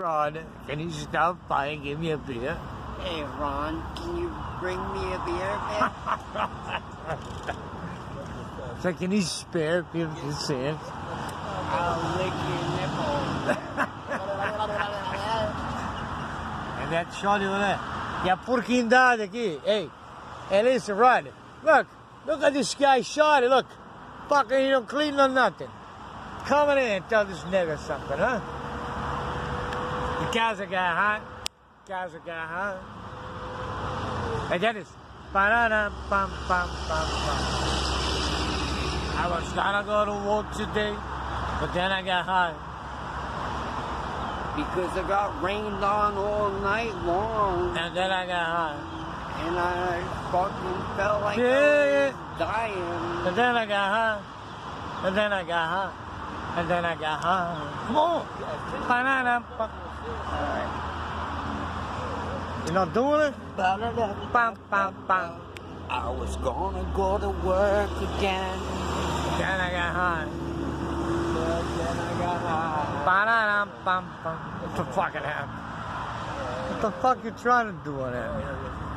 Ron, can you stop by and give me a beer? Hey, Ron, can you bring me a beer, man? So can you spare 50 cents? I'll lick your nipple. And that shorty over there. Yeah, porquindade aqui. Hey, hey, listen, Ron. Look, look at this guy, shorty. Look, fucking, he don't clean or nothing. Come in and tell this nigga something, huh? The casa got hot. Casa got hot. Hey, Dennis. Ba-da-da, bum, bum, bum, bum. I was gonna go to work today, but then I got hot. Because it got rained on all night long, And then I got hot. and I fucking felt like Yeah, I was dying. And then I got high. And then I got high. And then I got high. Come on. Banana. You not doing it? Bam, bam, bam. I was gonna go to work again, Then I got high. but then I got high. Banana, bam, bam. What the fuck it happened? What the fuck you trying to do on that? Oh,